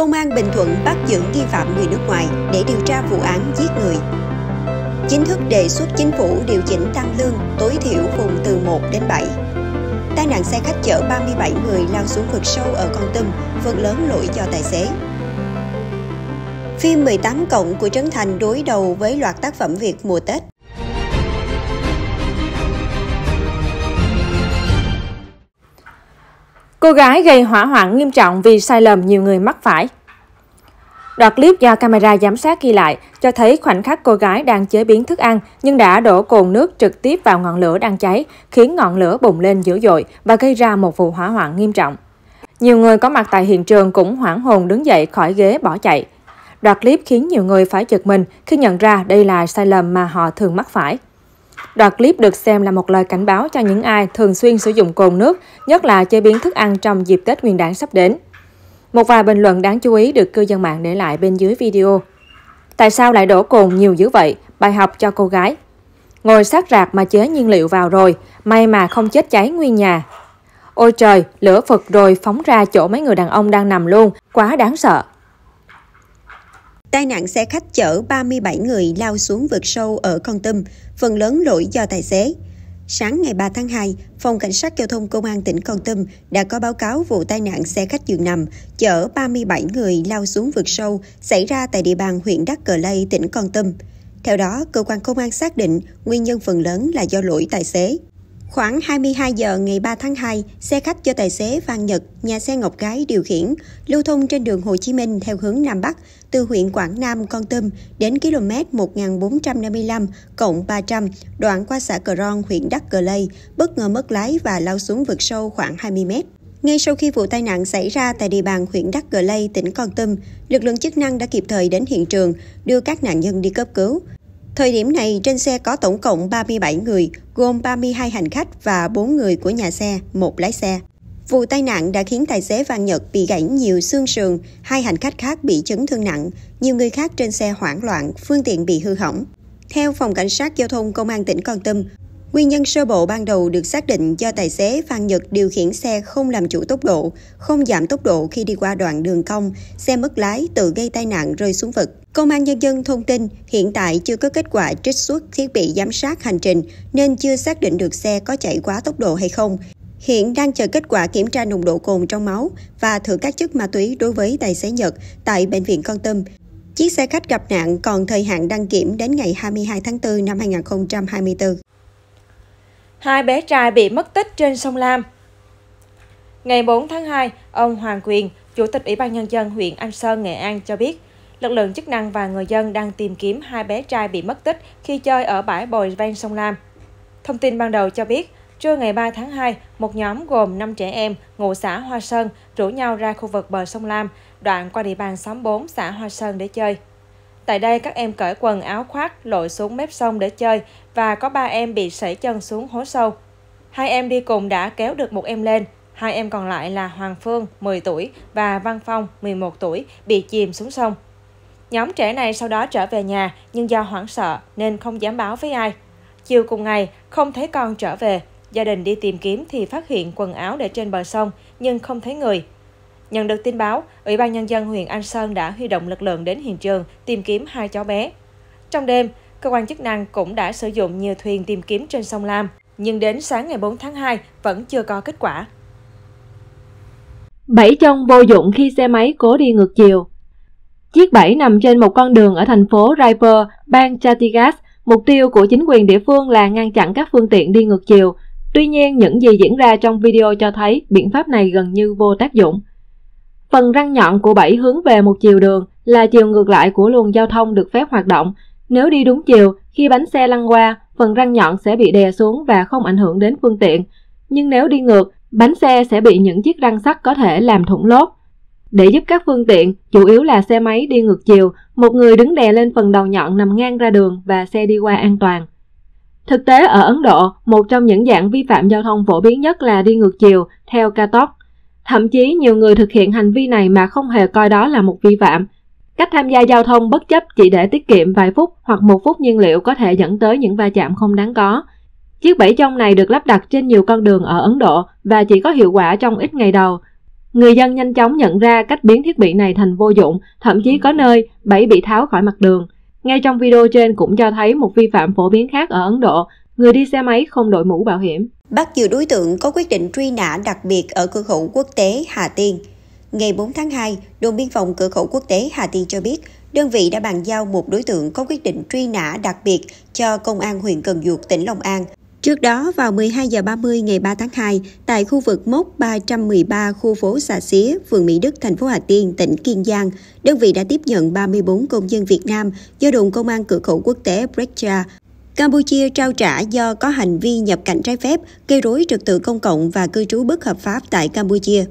Công an Bình Thuận bắt giữ nghi phạm người nước ngoài để điều tra vụ án giết người. Chính thức đề xuất chính phủ điều chỉnh tăng lương tối thiểu vùng từ 1 đến 7. Tai nạn xe khách chở 37 người lao xuống vực sâu ở Con Tum, phần lớn lỗi do tài xế. Phim 18 cộng của Trấn Thành đối đầu với loạt tác phẩm Việt mùa Tết. Cô gái gây hỏa hoạn nghiêm trọng vì sai lầm nhiều người mắc phải. Đoạn clip do camera giám sát ghi lại cho thấy khoảnh khắc cô gái đang chế biến thức ăn nhưng đã đổ cồn nước trực tiếp vào ngọn lửa đang cháy, khiến ngọn lửa bùng lên dữ dội và gây ra một vụ hỏa hoạn nghiêm trọng. Nhiều người có mặt tại hiện trường cũng hoảng hồn đứng dậy khỏi ghế bỏ chạy. Đoạn clip khiến nhiều người phải giật mình khi nhận ra đây là sai lầm mà họ thường mắc phải. Đoạn clip được xem là một lời cảnh báo cho những ai thường xuyên sử dụng cồn nước, nhất là chế biến thức ăn trong dịp Tết Nguyên đán sắp đến. Một vài bình luận đáng chú ý được cư dân mạng để lại bên dưới video. Tại sao lại đổ cồn nhiều dữ vậy? Bài học cho cô gái. Ngồi sát rạc mà chế nhiên liệu vào rồi, may mà không chết cháy nguyên nhà. Ôi trời, lửa phật rồi phóng ra chỗ mấy người đàn ông đang nằm luôn, quá đáng sợ. Tai nạn xe khách chở 37 người lao xuống vực sâu ở Con Tum, phần lớn lỗi do tài xế. Sáng ngày 3 tháng 2, Phòng Cảnh sát Giao thông Công an tỉnh Con Tum đã có báo cáo vụ tai nạn xe khách dường nằm chở 37 người lao xuống vực sâu xảy ra tại địa bàn huyện Đắc Cờ Lây, tỉnh Con Tum. Theo đó, cơ quan công an xác định nguyên nhân phần lớn là do lỗi tài xế. Khoảng 22 giờ ngày 3 tháng 2, xe khách do tài xế Phan Nhật, nhà xe Ngọc Gái điều khiển, lưu thông trên đường Hồ Chí Minh theo hướng Nam Bắc, từ huyện Quảng Nam, Con Tum đến km 1455 cộng 300, đoạn qua xã Cờ Ron, huyện Đắc Cờ Lây, bất ngờ mất lái và lao xuống vực sâu khoảng 20 mét. Ngay sau khi vụ tai nạn xảy ra tại địa bàn huyện Đắc Cờ Lây, tỉnh Con Tum, lực lượng chức năng đã kịp thời đến hiện trường, đưa các nạn nhân đi cấp cứu. Thời điểm này, trên xe có tổng cộng 37 người, gồm 32 hành khách và 4 người của nhà xe, một lái xe. Vụ tai nạn đã khiến tài xế Văn Nhật bị gãy nhiều xương sườn, hai hành khách khác bị chấn thương nặng, nhiều người khác trên xe hoảng loạn, phương tiện bị hư hỏng. Theo Phòng Cảnh sát Giao thông Công an tỉnh Con Tum, Nguyên nhân sơ bộ ban đầu được xác định do tài xế Phan Nhật điều khiển xe không làm chủ tốc độ, không giảm tốc độ khi đi qua đoạn đường cong, xe mất lái tự gây tai nạn rơi xuống vực. Công an Nhân dân thông tin hiện tại chưa có kết quả trích xuất thiết bị giám sát hành trình nên chưa xác định được xe có chạy quá tốc độ hay không. Hiện đang chờ kết quả kiểm tra nồng độ cồn trong máu và thử các chất ma túy đối với tài xế Nhật tại Bệnh viện Con Tâm. Chiếc xe khách gặp nạn còn thời hạn đăng kiểm đến ngày 22 tháng 4 năm 2024. Hai bé trai bị mất tích trên sông Lam Ngày 4 tháng 2, ông Hoàng Quyền, Chủ tịch Ủy ban Nhân dân huyện Anh Sơn, Nghệ An cho biết, lực lượng chức năng và người dân đang tìm kiếm hai bé trai bị mất tích khi chơi ở bãi bồi ven sông Lam. Thông tin ban đầu cho biết, trưa ngày 3 tháng 2, một nhóm gồm 5 trẻ em ngụ xã Hoa Sơn rủ nhau ra khu vực bờ sông Lam, đoạn qua địa bàn xóm 4 xã Hoa Sơn để chơi. Tại đây, các em cởi quần áo khoác, lội xuống mép sông để chơi và có ba em bị sẩy chân xuống hố sâu. Hai em đi cùng đã kéo được một em lên. Hai em còn lại là Hoàng Phương, 10 tuổi và Văn Phong, 11 tuổi, bị chìm xuống sông. Nhóm trẻ này sau đó trở về nhà nhưng do hoảng sợ nên không dám báo với ai. Chiều cùng ngày, không thấy con trở về. Gia đình đi tìm kiếm thì phát hiện quần áo để trên bờ sông nhưng không thấy người. Nhận được tin báo, Ủy ban Nhân dân huyện Anh Sơn đã huy động lực lượng đến hiện trường tìm kiếm hai cháu bé. Trong đêm, cơ quan chức năng cũng đã sử dụng nhiều thuyền tìm kiếm trên sông Lam, nhưng đến sáng ngày 4 tháng 2 vẫn chưa có kết quả. Bẫy trong vô dụng khi xe máy cố đi ngược chiều Chiếc bẫy nằm trên một con đường ở thành phố Raipur, bang Chhattisgarh. Mục tiêu của chính quyền địa phương là ngăn chặn các phương tiện đi ngược chiều. Tuy nhiên, những gì diễn ra trong video cho thấy biện pháp này gần như vô tác dụng. Phần răng nhọn của bẫy hướng về một chiều đường là chiều ngược lại của luồng giao thông được phép hoạt động. Nếu đi đúng chiều, khi bánh xe lăn qua, phần răng nhọn sẽ bị đè xuống và không ảnh hưởng đến phương tiện. Nhưng nếu đi ngược, bánh xe sẽ bị những chiếc răng sắt có thể làm thủng lốp. Để giúp các phương tiện, chủ yếu là xe máy đi ngược chiều, một người đứng đè lên phần đầu nhọn nằm ngang ra đường và xe đi qua an toàn. Thực tế ở Ấn Độ, một trong những dạng vi phạm giao thông phổ biến nhất là đi ngược chiều, theo Katok. Thậm chí nhiều người thực hiện hành vi này mà không hề coi đó là một vi phạm. Cách tham gia giao thông bất chấp chỉ để tiết kiệm vài phút hoặc một phút nhiên liệu có thể dẫn tới những va chạm không đáng có. Chiếc bẫy trong này được lắp đặt trên nhiều con đường ở Ấn Độ và chỉ có hiệu quả trong ít ngày đầu. Người dân nhanh chóng nhận ra cách biến thiết bị này thành vô dụng, thậm chí có nơi bẫy bị tháo khỏi mặt đường. Ngay trong video trên cũng cho thấy một vi phạm phổ biến khác ở Ấn Độ, người đi xe máy không đội mũ bảo hiểm. Bắt giữ đối tượng có quyết định truy nã đặc biệt ở cửa khẩu quốc tế Hà Tiên. Ngày 4 tháng 2, đồn biên phòng cửa khẩu quốc tế Hà Tiên cho biết, đơn vị đã bàn giao một đối tượng có quyết định truy nã đặc biệt cho Công an huyện Cần Duộc, tỉnh Long An. Trước đó, vào 12 giờ 30 ngày 3 tháng 2, tại khu vực mốc 313 khu phố Xà Xía, phường Mỹ Đức, thành phố Hà Tiên, tỉnh Kiên Giang, đơn vị đã tiếp nhận 34 công dân Việt Nam do đồn công an cửa khẩu quốc tế Breccia Campuchia trao trả do có hành vi nhập cảnh trái phép, gây rối trật tự công cộng và cư trú bất hợp pháp tại Campuchia.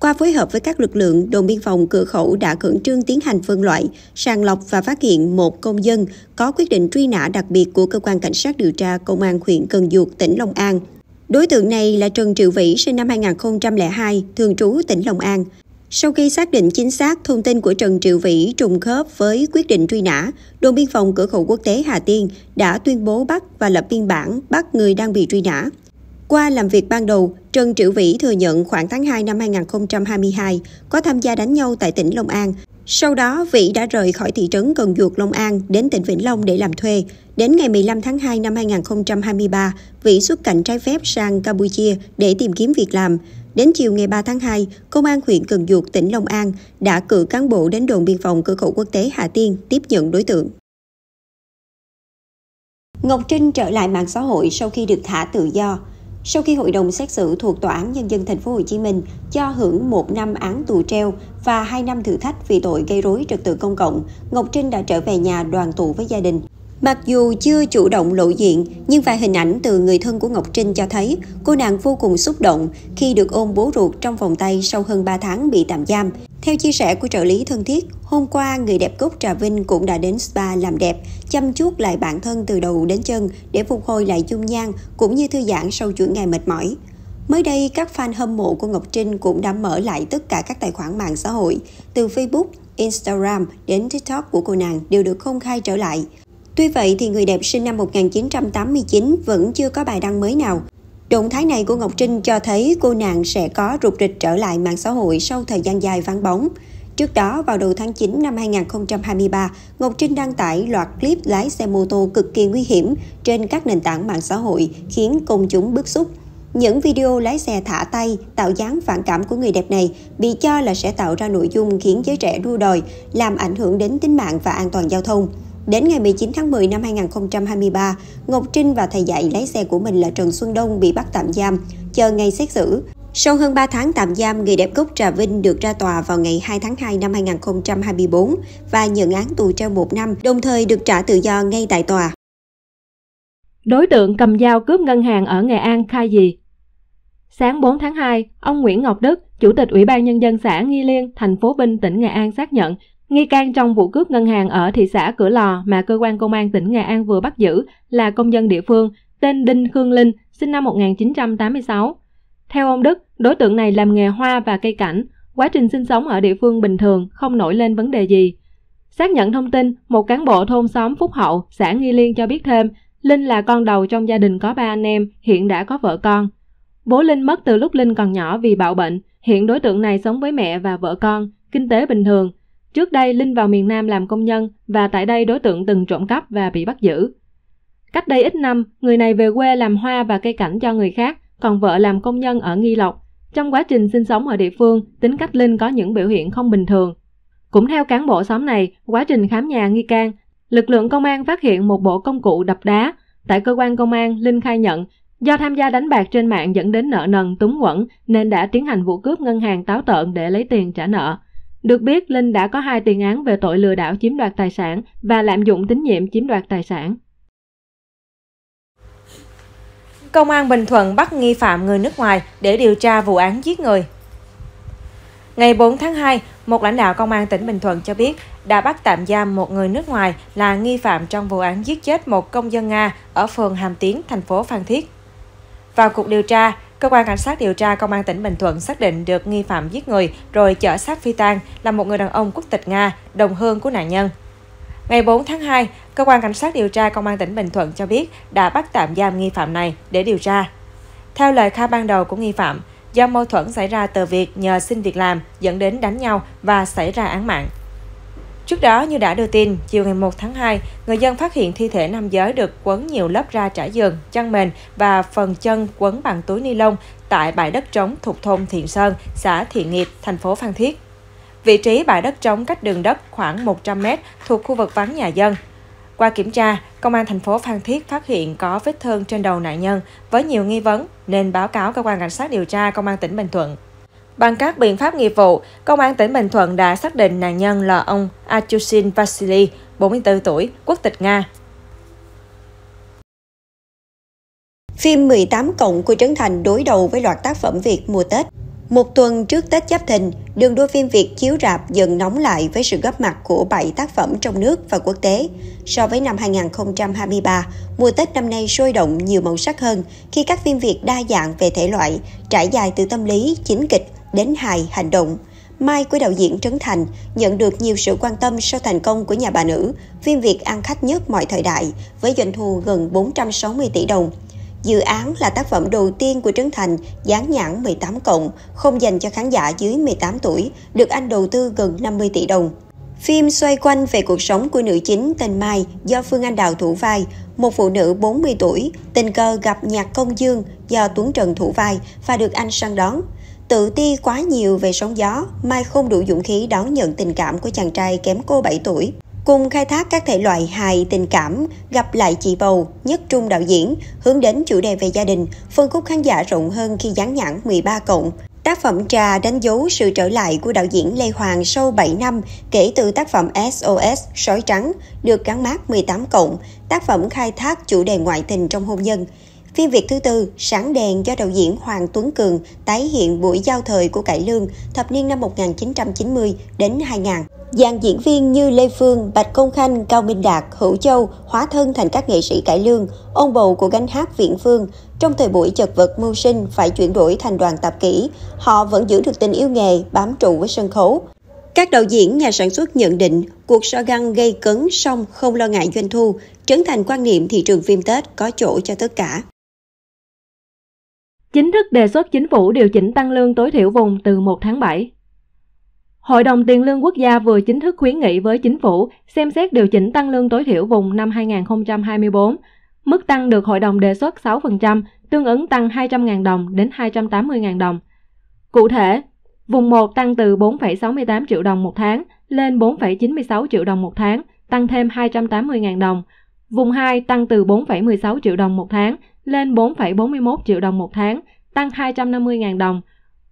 Qua phối hợp với các lực lượng, đồn biên phòng cửa khẩu đã khẩn trương tiến hành phân loại, sàng lọc và phát hiện một công dân có quyết định truy nã đặc biệt của cơ quan cảnh sát điều tra công an huyện Cần Duộc, tỉnh Long An. Đối tượng này là Trần Triệu Vĩ, sinh năm 2002, thường trú tỉnh Long An. Sau khi xác định chính xác thông tin của Trần Triệu Vĩ trùng khớp với quyết định truy nã, đồn biên phòng cửa khẩu quốc tế Hà Tiên đã tuyên bố bắt và lập biên bản bắt người đang bị truy nã. Qua làm việc ban đầu, Trần Triệu Vĩ thừa nhận khoảng tháng 2 năm 2022 có tham gia đánh nhau tại tỉnh Long An. Sau đó, Vĩ đã rời khỏi thị trấn Cần Duộc, Long An đến tỉnh Vĩnh Long để làm thuê. Đến ngày 15 tháng 2 năm 2023, Vĩ xuất cảnh trái phép sang Campuchia để tìm kiếm việc làm. Đến chiều ngày 3 tháng 2, Công an huyện Cần Duộc, tỉnh Long An đã cử cán bộ đến đồn biên phòng cửa khẩu quốc tế Hà Tiên tiếp nhận đối tượng. Ngọc Trinh trở lại mạng xã hội sau khi được thả tự do. Sau khi hội đồng xét xử thuộc Tòa án Nhân dân Thành phố Hồ Chí Minh cho hưởng một năm án tù treo và hai năm thử thách vì tội gây rối trật tự công cộng, Ngọc Trinh đã trở về nhà đoàn tụ với gia đình. Mặc dù chưa chủ động lộ diện, nhưng vài hình ảnh từ người thân của Ngọc Trinh cho thấy cô nàng vô cùng xúc động khi được ôm bố ruột trong vòng tay sau hơn 3 tháng bị tạm giam. Theo chia sẻ của trợ lý thân thiết, hôm qua người đẹp gốc Trà Vinh cũng đã đến spa làm đẹp, chăm chút lại bản thân từ đầu đến chân để phục hồi lại dung nhan cũng như thư giãn sau chuỗi ngày mệt mỏi. Mới đây, các fan hâm mộ của Ngọc Trinh cũng đã mở lại tất cả các tài khoản mạng xã hội, từ Facebook, Instagram đến TikTok của cô nàng đều được công khai trở lại. Tuy vậy thì người đẹp sinh năm 1989 vẫn chưa có bài đăng mới nào. Động thái này của Ngọc Trinh cho thấy cô nàng sẽ có rụt rịch trở lại mạng xã hội sau thời gian dài vắng bóng. Trước đó, vào đầu tháng 9 năm 2023, Ngọc Trinh đăng tải loạt clip lái xe mô tô cực kỳ nguy hiểm trên các nền tảng mạng xã hội khiến công chúng bức xúc. Những video lái xe thả tay, tạo dáng phản cảm của người đẹp này bị cho là sẽ tạo ra nội dung khiến giới trẻ đua đòi, làm ảnh hưởng đến tính mạng và an toàn giao thông. Đến ngày 19 tháng 10 năm 2023, Ngọc Trinh và thầy dạy lái xe của mình là Trần Xuân Đông bị bắt tạm giam, chờ ngày xét xử. Sau hơn 3 tháng tạm giam, người đẹp gốc Trà Vinh được ra tòa vào ngày 2 tháng 2 năm 2024 và nhận án tù treo 1 năm, đồng thời được trả tự do ngay tại tòa. Đối tượng cầm dao cướp ngân hàng ở Nghệ An khai gì? Sáng 4 tháng 2, ông Nguyễn Ngọc Đức, Chủ tịch Ủy ban Nhân dân xã Nghi Liên, thành phố Vinh, tỉnh Nghệ An xác nhận Nghi can trong vụ cướp ngân hàng ở thị xã Cửa Lò mà cơ quan công an tỉnh Nghệ An vừa bắt giữ là công dân địa phương tên Đinh Khương Linh, sinh năm 1986. Theo ông Đức, đối tượng này làm nghề hoa và cây cảnh, quá trình sinh sống ở địa phương bình thường, không nổi lên vấn đề gì. Xác nhận thông tin, một cán bộ thôn xóm Phúc Hậu, xã Nghi Liên cho biết thêm, Linh là con đầu trong gia đình có ba anh em, hiện đã có vợ con. Bố Linh mất từ lúc Linh còn nhỏ vì bạo bệnh, hiện đối tượng này sống với mẹ và vợ con, kinh tế bình thường, Trước đây, Linh vào miền Nam làm công nhân và tại đây đối tượng từng trộm cắp và bị bắt giữ. Cách đây ít năm, người này về quê làm hoa và cây cảnh cho người khác, còn vợ làm công nhân ở Nghi Lộc. Trong quá trình sinh sống ở địa phương, tính cách Linh có những biểu hiện không bình thường. Cũng theo cán bộ xóm này, quá trình khám nhà nghi can, lực lượng công an phát hiện một bộ công cụ đập đá. Tại cơ quan công an, Linh khai nhận do tham gia đánh bạc trên mạng dẫn đến nợ nần túng quẫn nên đã tiến hành vụ cướp ngân hàng táo tợn để lấy tiền trả nợ. Được biết, Linh đã có hai tiền án về tội lừa đảo chiếm đoạt tài sản và lạm dụng tín nhiệm chiếm đoạt tài sản. Công an Bình Thuận bắt nghi phạm người nước ngoài để điều tra vụ án giết người. Ngày 4 tháng 2, một lãnh đạo công an tỉnh Bình Thuận cho biết đã bắt tạm giam một người nước ngoài là nghi phạm trong vụ án giết chết một công dân Nga ở phường Hàm Tiến, thành phố Phan Thiết. Vào cuộc điều tra, Cơ quan cảnh sát điều tra Công an tỉnh Bình Thuận xác định được nghi phạm giết người rồi chở xác phi tang là một người đàn ông quốc tịch Nga, đồng hương của nạn nhân. Ngày 4 tháng 2, Cơ quan Cảnh sát điều tra Công an tỉnh Bình Thuận cho biết đã bắt tạm giam nghi phạm này để điều tra. Theo lời khai ban đầu của nghi phạm, do mâu thuẫn xảy ra từ việc nhờ xin việc làm dẫn đến đánh nhau và xảy ra án mạng. Trước đó, như đã đưa tin, chiều ngày 1 tháng 2, người dân phát hiện thi thể nam giới được quấn nhiều lớp ra trải giường, chăn mền và phần chân quấn bằng túi ni lông tại bãi đất trống thuộc thôn Thiện Sơn, xã Thiện Nghiệp, thành phố Phan Thiết. Vị trí bãi đất trống cách đường đất khoảng 100 m thuộc khu vực vắng nhà dân. Qua kiểm tra, Công an thành phố Phan Thiết phát hiện có vết thương trên đầu nạn nhân với nhiều nghi vấn nên báo cáo cơ quan cảnh sát điều tra Công an tỉnh Bình Thuận. Bằng các biện pháp nghiệp vụ, Công an tỉnh Bình Thuận đã xác định nạn nhân là ông Achusin Vasily, 44 tuổi, quốc tịch Nga. Phim 18 cộng của Trấn Thành đối đầu với loạt tác phẩm Việt mùa Tết. Một tuần trước Tết Giáp Thìn, đường đua phim Việt chiếu rạp dần nóng lại với sự góp mặt của 7 tác phẩm trong nước và quốc tế. So với năm 2023, mùa Tết năm nay sôi động nhiều màu sắc hơn khi các phim Việt đa dạng về thể loại, trải dài từ tâm lý, chính kịch đến hài, hành động. Mai của đạo diễn Trấn Thành nhận được nhiều sự quan tâm sau thành công của nhà bà nữ, phim Việt ăn khách nhất mọi thời đại với doanh thu gần 460 tỷ đồng. Dự án là tác phẩm đầu tiên của Trấn Thành dán nhãn 18 cộng, không dành cho khán giả dưới 18 tuổi, được anh đầu tư gần 50 tỷ đồng. Phim xoay quanh về cuộc sống của nữ chính tên Mai do Phương Anh Đào thủ vai, một phụ nữ 40 tuổi, tình cờ gặp nhạc công dương do Tuấn Trần thủ vai và được anh săn đón. Tự ti quá nhiều về sóng gió, Mai không đủ dũng khí đón nhận tình cảm của chàng trai kém cô 7 tuổi. Cùng khai thác các thể loại hài tình cảm, gặp lại chị bầu, nhất trung đạo diễn, hướng đến chủ đề về gia đình, phân khúc khán giả rộng hơn khi dán nhãn 13 cộng. Tác phẩm Trà đánh dấu sự trở lại của đạo diễn Lê Hoàng sau 7 năm kể từ tác phẩm SOS Sói Trắng được gắn mát 18 cộng, tác phẩm khai thác chủ đề ngoại tình trong hôn nhân. Phim Việt thứ tư, Sáng đèn do đạo diễn Hoàng Tuấn Cường tái hiện buổi giao thời của Cải Lương thập niên năm 1990 đến 2000. Dàn diễn viên như Lê Phương, Bạch Công Khanh, Cao Minh Đạt, Hữu Châu hóa thân thành các nghệ sĩ cải lương, ông bầu của gánh hát Viện Phương. Trong thời buổi chật vật mưu sinh phải chuyển đổi thành đoàn tạp kỹ, họ vẫn giữ được tình yêu nghề, bám trụ với sân khấu. Các đạo diễn, nhà sản xuất nhận định cuộc so găng gây cấn song không lo ngại doanh thu, trấn thành quan niệm thị trường phim Tết có chỗ cho tất cả. Chính thức đề xuất chính phủ điều chỉnh tăng lương tối thiểu vùng từ 1 tháng 7. Hội đồng Tiền lương Quốc gia vừa chính thức khuyến nghị với chính phủ xem xét điều chỉnh tăng lương tối thiểu vùng năm 2024. Mức tăng được hội đồng đề xuất 6%, tương ứng tăng 200.000 đồng đến 280.000 đồng. Cụ thể, vùng 1 tăng từ 4,68 triệu đồng một tháng lên 4,96 triệu đồng một tháng, tăng thêm 280.000 đồng. Vùng 2 tăng từ 4,16 triệu đồng một tháng lên 4,41 triệu đồng một tháng, tăng 250.000 đồng.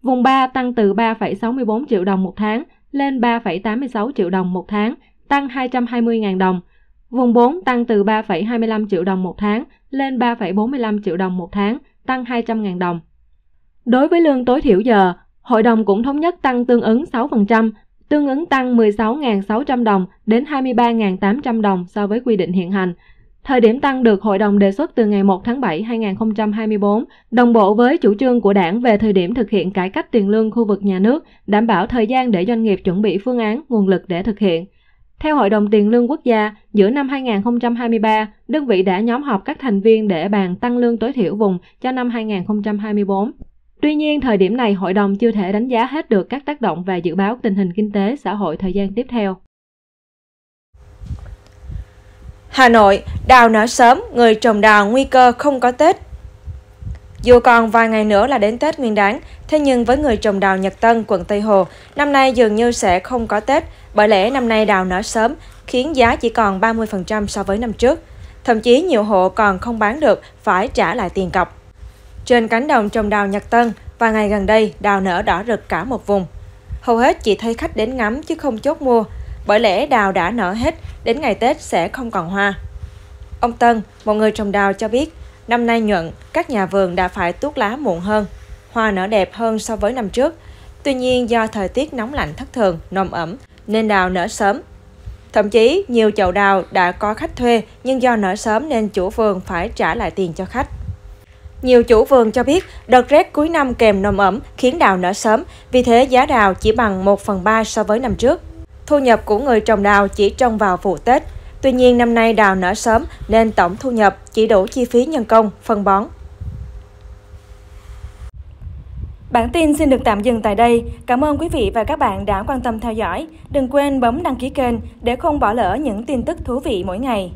Vùng 3 tăng từ 3,64 triệu đồng một tháng lên 3,86 triệu đồng một tháng, tăng 220.000 đồng. Vùng 4 tăng từ 3,25 triệu đồng một tháng lên 3,45 triệu đồng một tháng, tăng 200.000 đồng. Đối với lương tối thiểu giờ, Hội đồng cũng thống nhất tăng tương ứng 6%, tương ứng tăng 16.600 đồng đến 23.800 đồng so với quy định hiện hành, Thời điểm tăng được Hội đồng đề xuất từ ngày 1 tháng 7 2024, đồng bộ với chủ trương của đảng về thời điểm thực hiện cải cách tiền lương khu vực nhà nước, đảm bảo thời gian để doanh nghiệp chuẩn bị phương án, nguồn lực để thực hiện. Theo Hội đồng Tiền lương Quốc gia, giữa năm 2023, đơn vị đã nhóm họp các thành viên để bàn tăng lương tối thiểu vùng cho năm 2024. Tuy nhiên, thời điểm này hội đồng chưa thể đánh giá hết được các tác động và dự báo tình hình kinh tế xã hội thời gian tiếp theo. Hà Nội, đào nở sớm, người trồng đào nguy cơ không có Tết. Dù còn vài ngày nữa là đến Tết Nguyên đán, thế nhưng với người trồng đào Nhật Tân, quận Tây Hồ, năm nay dường như sẽ không có Tết, bởi lẽ năm nay đào nở sớm, khiến giá chỉ còn 30% so với năm trước. Thậm chí nhiều hộ còn không bán được, phải trả lại tiền cọc. Trên cánh đồng trồng đào Nhật Tân, và ngày gần đây đào nở đỏ rực cả một vùng. Hầu hết chỉ thấy khách đến ngắm chứ không chốt mua, bởi lẽ đào đã nở hết, đến ngày Tết sẽ không còn hoa. Ông Tân, một người trồng đào cho biết, năm nay nhuận, các nhà vườn đã phải tuốt lá muộn hơn, hoa nở đẹp hơn so với năm trước. Tuy nhiên do thời tiết nóng lạnh thất thường, nồm ẩm, nên đào nở sớm. Thậm chí, nhiều chậu đào đã có khách thuê nhưng do nở sớm nên chủ vườn phải trả lại tiền cho khách. Nhiều chủ vườn cho biết đợt rét cuối năm kèm nồm ẩm khiến đào nở sớm, vì thế giá đào chỉ bằng 1 phần 3 so với năm trước. Thu nhập của người trồng đào chỉ trông vào vụ Tết. Tuy nhiên năm nay đào nở sớm nên tổng thu nhập chỉ đủ chi phí nhân công, phân bón. Bản tin xin được tạm dừng tại đây. Cảm ơn quý vị và các bạn đã quan tâm theo dõi. Đừng quên bấm đăng ký kênh để không bỏ lỡ những tin tức thú vị mỗi ngày.